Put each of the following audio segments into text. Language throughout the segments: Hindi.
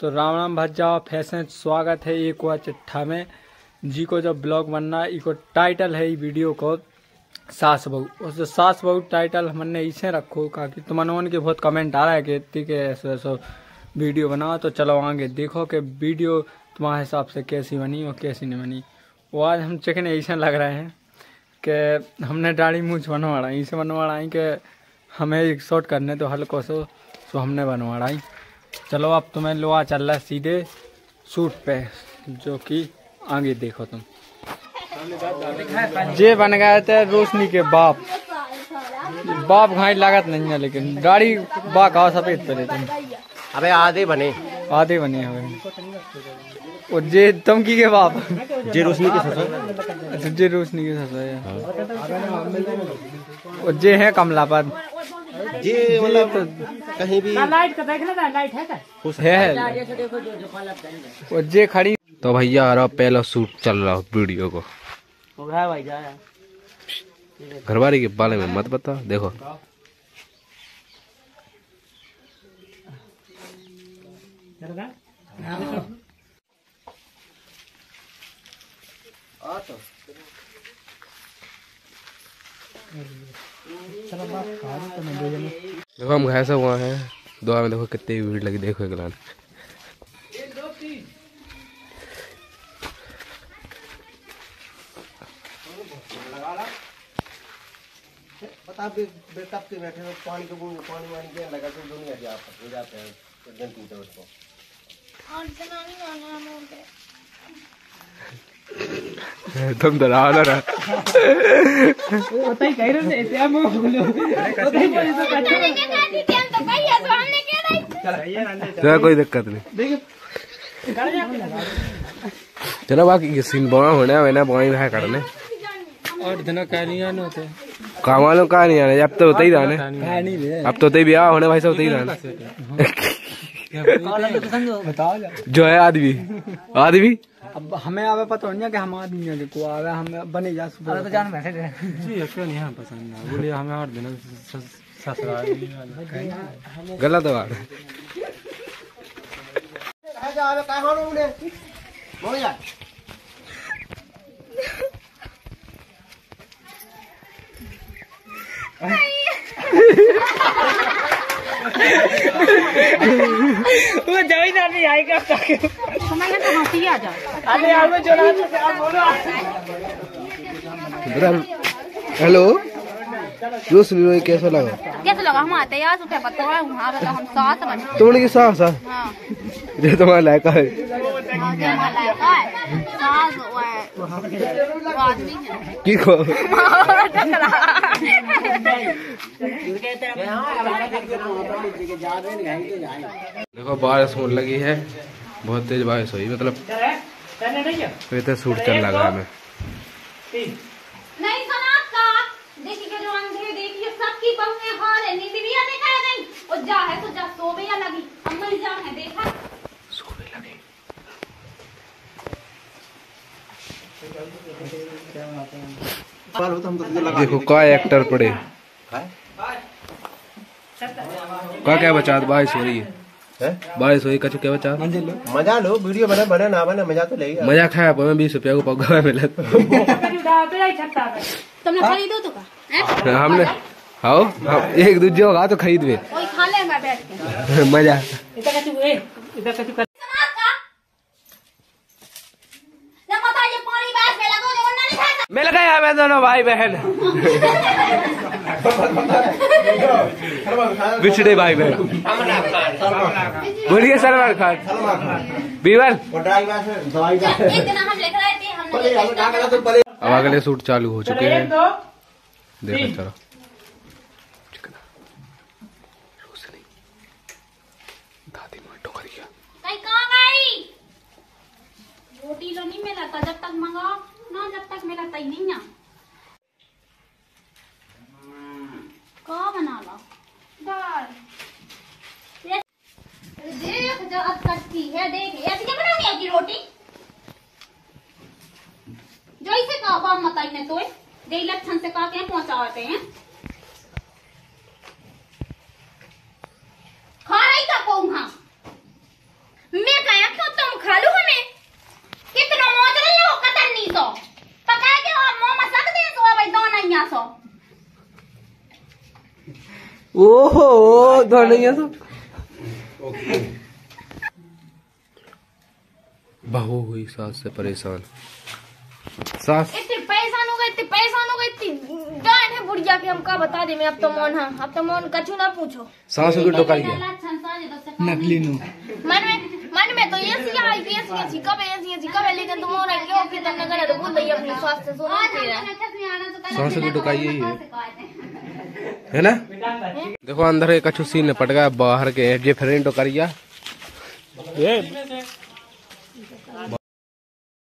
तो राम राम भज्जा फ़ैशन स्वागत है एक हुआ चिट्ठा में। जी को जब ब्लॉग बनना इको टाइटल है वीडियो को, सास बहू। जो सास बहू टाइटल हमने इसे रखो का कि तुमन के बहुत कमेंट आ रहा है कि इतनी के ऐसे ऐसे वीडियो बनाओ तो चलो आगे देखो कि वीडियो तुम्हारे हिसाब से कैसी बनी और कैसी नहीं बनी। वो आज हम चिकन ऐसे लग रहे हैं कि हमने दाढ़ी मूछ बनवा इसे बनवा रही कि हमें एक शॉट करने तो हल्को सो सो हमने बनवा रही चलो अब तुम्हें लोहा चल रहा है सीधे सूट पे जो कि आगे देखो तुम। जे बन गए थे रोशनी के बाप। बाप घाई लागत नहीं है लेकिन गाड़ी बा कहा सफ़ेद पे तुम। अबे आधे बने। आधे बने हुए। और जे तमकी के बाप। जे रोशनी के ससुर। अच्छा जे रोशनी के ससुर है और जे है कमलापत जे मतलब कहीं भी लाइट का देखना था लाइट है क्या? है। और जे खड़ी तो भैया आ रहा पहला शूट चल रहा वीडियो को। भाई जा घरवाली के बारे में मत बता देखो। देखो हम घर से हुआ है। दुआ में देखो कितनी भीड़ लगी देखो एक बेकअप के बैठे हो? पानी के बूंद पानी वानी के लगा तो दुनिया जा हो जाते हैं तो जन टूटे उसको तुम डरा ना रहा बताई कह रहे थे हम बोलो बताई बोली तो कच्चे चलो कोई दिक्कत नहीं चलो बाकी के सीन बड़ा होने मैंने बॉइंग है करने और दिनों कहलियाँ न होते काम वालों का नहीं आने अब तो होते ही रहने अब तो होते ही ब्याह होने भाई सब होते ही रहने जो है आदमी आदमी अब हमें आवे पता नहीं है कि हम आदमी हैं को आवे हम बने जा सुबह तो जान मैसेज है जी क्यों नहीं हम पसंद है। बोलिए हमें हर दिन ससुराल गलत बात है जा अबे काय होनो उन्हें बोल यार वो जाई ना नहीं आएगा तो हँसी आ जाए अरे यार मैं चला तो आप बोलो। हेलो? रोशनी रोई कैसा लगा? कैसे लगा? हम आते यार उठे पत्ता है वहाँ पे तो हम साथ बन तुमने की सास है। हाँ। जो तुम्हारा लायका है हाँ, जो है है। वो आदमी है। की को देखो बारिश होने लगी है। बहुत तेज बारिश हुई मतलब इतना सूट चल लगा हमें। नहीं सनात का देखिए के जो अंधे देखिए सबकी बहुएँ हाल है नींद भी आने का है नहीं? और जा है तो जा सो भी या लगी? अम्मा जा है देखा? सोने लगी। देखो का एक्टर पड़े। का क्या बचा बारिश हो रही हैं? बारिश हो कछु क्या बचा? मज़ा लो वीडियो बने बने ना बने मज़ा तो लेगा। मज़ा खाया पर बीस रुपया को पगा मिला। ही छत्ता पे तुमने खरीदो तो का हमने आओ हम एक दूसरे होगा तो खरीद वे वही खा लेंगे बैठ के। मज़ा। इधर कछु ए इधर कछु का? में मिल गए हमें दोनों भाई बहन। बिछड़े भाई बहन बोलिए सलमान खान। बीवर तो अब अगले सूट चालू हो चुके हैं। देखो चलो रोशनी दादी माँ टोकरिया कहीं कहाँ गई रोटी लो नहीं मिला था जब तक मंगाओ ना जब तक मिला तई नहीं ना का बना लो? दाल। देख जो अब कच्ची है देख। ऐसे क्या बनानी है की रोटी? जो इसे कहा बाप मताई ने तो दे लक्षण से कहा के पहुंचाते हैं खा रही था कहूँ हाँ मैं ओहो है तो। बहू हुई सास से परेशान। सास। इतने परेशान हो गए इतने परेशान हो गए इतनी गान है बुढ़िया के हम का बता दे? मैं अब तो मौन है अब तो मौन कछु ना पूछो। सास को टोका गया। नकली नू मन में मन में तो ये सी आई पी एस सी कब ऐसी ऐसी कब है लेकिन तुम और क्यों कि तुमने करे तो बोल दई अपने स्वास्थ्य सुनो तेरा सास को यही है। है ना? देखो अंदर एक कछु सीन पट गया बाहर के जे फ्रेंड टोकरिया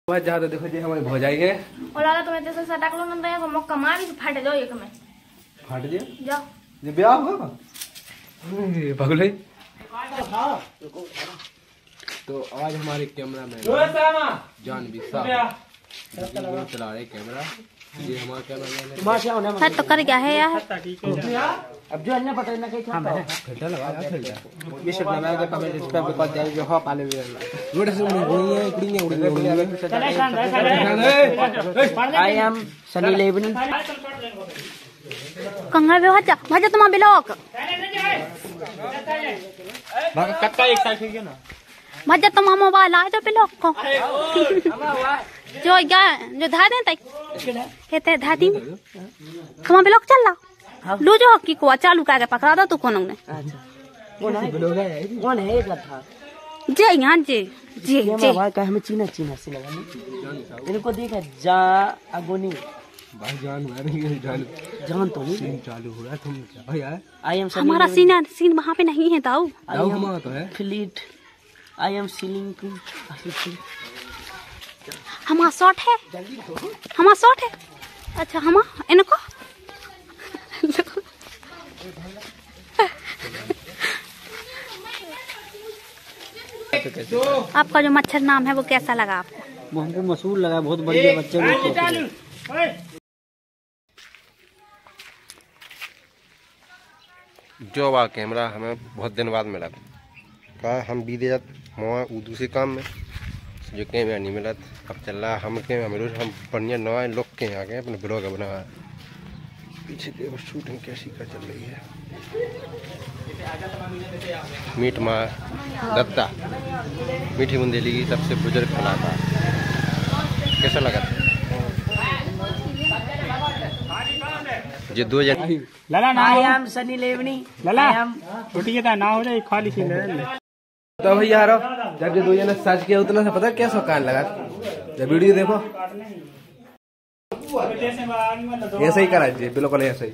बहुत ज़्यादा देखो जी हमारे भौजाई है। और लाला तुम्हें जैसे सटक लो ना तो मौका मारी तो फट जाओ एक में। फट जे? जाओ ये ब्याह हुआ पगले तो आज हमारे कैमरा मैन जान भी साहब। चला रहे कैमरा। सर तो कर है यार अब जो अन्य पता ना कहीं है फ़िल्टर लगाया फ़िल्टर ये सब लगा इस पे बिकॉज़ जो हो भी रोड से है है है आई एम सनी कंगा भी भजा भजा तुम बिलोक कक्का एक ठीक ना तुम मोबाइल आ जो बिलोक को जो क्या जो धा दे तक कहते धा दी। कमा बिलोक चल ला लो जो हक्की को चालू करके पकड़ा दो तू कोनो ने अच्छा। कौन है? कौन है? एक था जे यहाँ जे जे ये जे। मैं का हमें चीना चीना से लगा इनको देखा जा अगोनी। भाई जान हुआ नहीं जान। जान तो नहीं। सीन चालू हो रहा है तुम क्या भाई यार आई एम हमारा सीन सीन वहाँ पे नहीं है ताऊ दाऊ हमारा तो है। फ्लीट आई एम सीलिंग टू हमारा शॉट है। हमारा शॉट है। अच्छा हमा इनको। आपका जो मच्छर नाम है वो कैसा लगा आपको? वो हमको मशहूर लगा बहुत बढ़िया बच्चे जो बा कैमरा हमें बहुत दिन बाद मिला। का हम बीते जात हुआ दूसरे काम में जो कैमरा नहीं मिला अब चल रहा हम कैमरा मिलो हम बढ़िया नवा लोग के आ गए अपने ब्लॉग बना पीछे देखो शूटिंग कैसी का चल रही है। मीट माँ दत्ता मीठी बुंदेली की सबसे बुज़ुर्ग कलाकार। कैसा लगा? जो दो जन लला ना आई एम सनी लेवनी लला छुट्टी का ना हो जाए खाली सी तो भैया यारो जब ये दो जने सर्च किया उतना से पता कैसा कान लगा? जब वीडियो देखो। ऐसा ही करा जी, बिल्कुल ऐसा ही।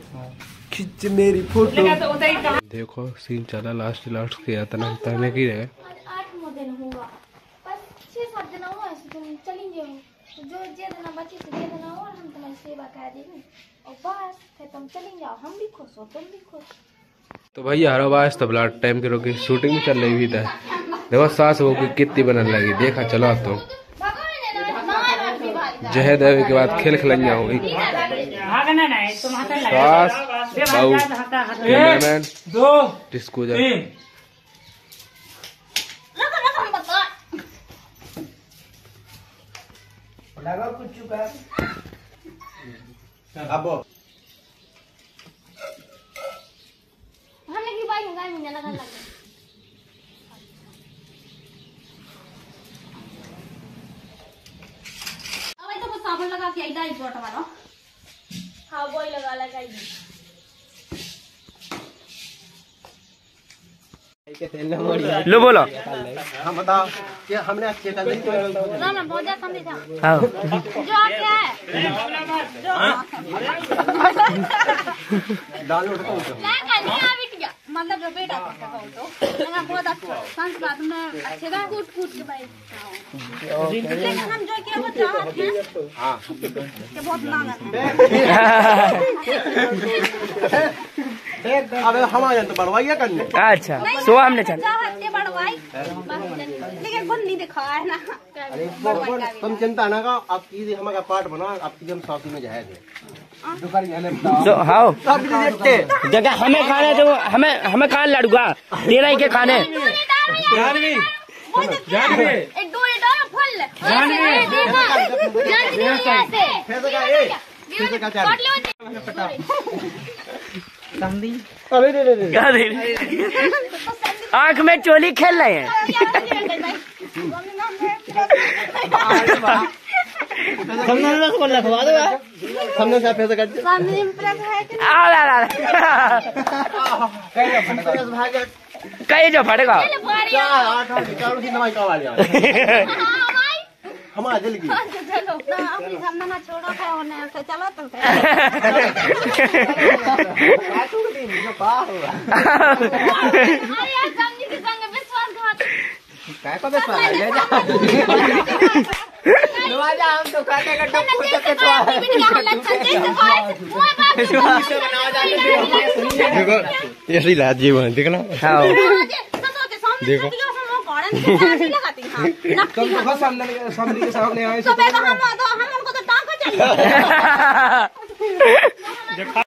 खिंच मेरी फ़ोटो। देखो सीन चला लास्ट लास्ट के इतना तने की जो दिन और हम सेवा कर देंगे और बस फिर तुम जाओ हम भी खुश हो। तुम भी खुश तो भैया हर आवाज़ तबला टाइम के रोकी शूटिंग भी चल रही था। देखो, सास वो कितनी बनने लगी। देखा, चलो तो भगवान ने ना मार रखी भाई जय देवी के बाद खेल खिलैया हुई हाँ ना ना तुम हाथ सास बाऊ कैमरामैन दो डिस्कोजर तीन रखो रखो हम बता अब हमने की भाई गाय में लगा लगा अब तो बस साबुन लगा के इधर ही प्लॉट मारो हाँ वो ही। लगा लगा लो बोलो। हम बताओ। क्या हमने अच्छे का नहीं ना ना बहुत ज़्यादा समझे था। हाँ। जो क्या है? कहनी आ बिटिया मतलब जो बेटा का कहो तो लगा बहुत अच्छा संस्कार में अच्छे का कूट कूट के भाई लेकिन हम जो किया वो चाहते हैं हाँ कि बहुत मांगा अब हमारे तो बढ़वाइया करने अच्छा सो हमने चल चाहत के बढ़वाई लेकिन खुद नहीं दिखा है ना भी। तुम चिंता ना करो आप चीज़ हमारा पार्ट बना आपकी हम साथी में जाए सो हाओ। जगह हमें खाने तो हमें हमें खाने लड़ूगा। तेरा ही के खाने। जानवी तो तो आँख में चोली खेल रहे हैं। सामने में प्रेस है कि आ ला ला कहीं जो फटेगा हाँ भाई। हमारा दिल की। चलो ना अपनी सामने ना छोड़ो है होने से चलो तुम अरे यार संगी के संग विश्वासघात। काय को बेसवा ले जा हम तो काटे का टप फुट तो देखो ये सही लाज जीवन देखना। हाँ। देखो। तुम तो सामने सामने के सामने आए तो हम तो उनको तो टांग को चाहिए